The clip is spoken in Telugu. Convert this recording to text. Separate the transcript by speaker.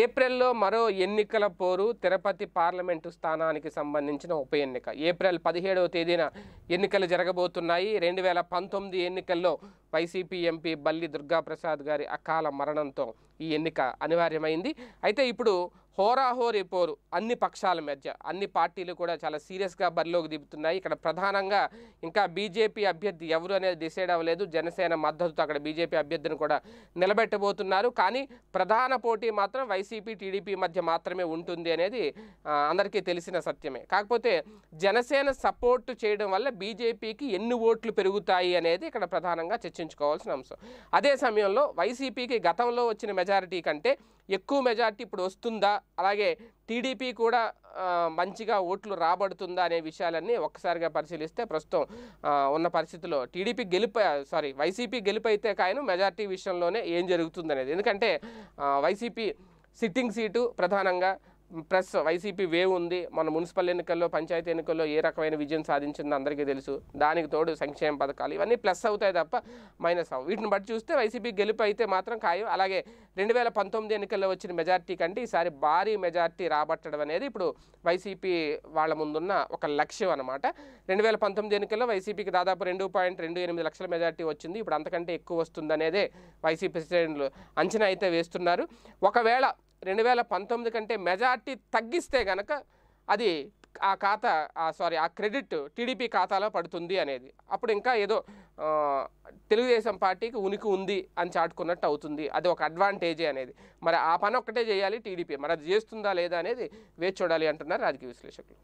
Speaker 1: ఏప్రిల్లో మరో ఎన్నికల పోరు తిరుపతి పార్లమెంటు స్థానానికి సంబంధించిన ఉప ఎన్నిక. ఏప్రిల్ పదిహేడవ తేదీన ఎన్నికలు జరగబోతున్నాయి. రెండు వేల పంతొమ్మిది ఎన్నికల్లో వైసీపీ ఎంపీ బల్లి దుర్గాప్రసాద్ గారి అకాల మరణంతో ఈ ఎన్నిక అనివార్యమైంది. అయితే ఇప్పుడు హోరాహోరీ పోరు అన్ని పక్షాల మధ్య. అన్ని పార్టీలు కూడా చాలా సీరియస్గా బరిలోకి దిగుతున్నాయి. ఇక్కడ ప్రధానంగా ఇంకా బీజేపీ అభ్యర్థి ఎవరు అనేది డిసైడ్ అవ్వలేదు. జనసేన మద్దతుతో అక్కడ బీజేపీ అభ్యర్థిని కూడా నిలబెట్టబోతున్నారు. కానీ ప్రధాన పోటీ మాత్రం వైసీపీ టీడీపీ మధ్య మాత్రమే ఉంటుంది అనేది అందరికీ తెలిసిన సత్యమే. కాకపోతే జనసేన సపోర్ట్ చేయడం వల్ల బీజేపీకి ఎన్ని ఓట్లు పెరుగుతాయి అనేది ఇక్కడ ప్రధానంగా చర్చించుకోవాల్సిన అంశం. అదే సమయంలో వైసీపీకి గతంలో వచ్చిన మెజారిటీ కంటే ఎక్కువ మెజార్టీ ఇప్పుడు వస్తుందా? అలాగే టీడీపీ కూడా మంచిగా ఓట్లు రాబడుతుందా అనే విషయాలన్నీ ఒక్కసారిగా పరిశీలిస్తే ప్రస్తుతం ఉన్న పరిస్థితిలో టీడీపీ గెలుపు సారీ వైసీపీ గెలుపు అయితే కాయను మెజార్టీ విషయంలోనే ఏం జరుగుతుందనేది. ఎందుకంటే వైసీపీ సిట్టింగ్ సీటు ప్రధానంగా ప్లస్ వైసీపీ వేవ్ ఉంది. మన మున్సిపల్ ఎన్నికల్లో పంచాయతీ ఎన్నికల్లో ఏ రకమైన విజయం సాధించిందో అందరికీ తెలుసు. దానికి తోడు సంక్షేమ పథకాలు ఇవన్నీ ప్లస్ అవుతాయి తప్ప మైనస్ అవ్వ వీటిని బట్టి చూస్తే వైసీపీ గెలుపు అయితే మాత్రం ఖాయం. అలాగే రెండు వేల పంతొమ్మిది ఎన్నికల్లో వచ్చిన మెజార్టీ కంటే ఈసారి భారీ మెజార్టీ రాబట్టడం అనేది ఇప్పుడు వైసీపీ వాళ్ళ ముందున్న ఒక లక్ష్యం అనమాట రెండు వేల పంతొమ్మిది ఎన్నికల్లో వైసీపీకి దాదాపు రెండు పాయింట్ రెండు ఎనిమిది లక్షల మెజార్టీ వచ్చింది. ఇప్పుడు అంతకంటే ఎక్కువ వస్తుందనేదే వైసీపీ ప్రెసిడెంట్లు అంచనా అయితే వేస్తున్నారు. ఒకవేళ రెండు వేల పంతొమ్మిది కంటే మెజార్టీ తగ్గిస్తే గనక అది ఆ ఖాతా సారీ ఆ క్రెడిట్ టీడీపీ ఖాతాలో పడుతుంది అనేది. అప్పుడు ఇంకా ఏదో తెలుగుదేశం పార్టీకి ఉనికి ఉంది అని చాటుకున్నట్టు అవుతుంది. అది ఒక అడ్వాంటేజే అనేది. మరి ఆ పని ఒక్కటే చేయాలి టీడీపీ. మరి అది చేస్తుందా లేదా అనేది వేచి చూడాలి అంటున్నారు రాజకీయ విశ్లేషకులు.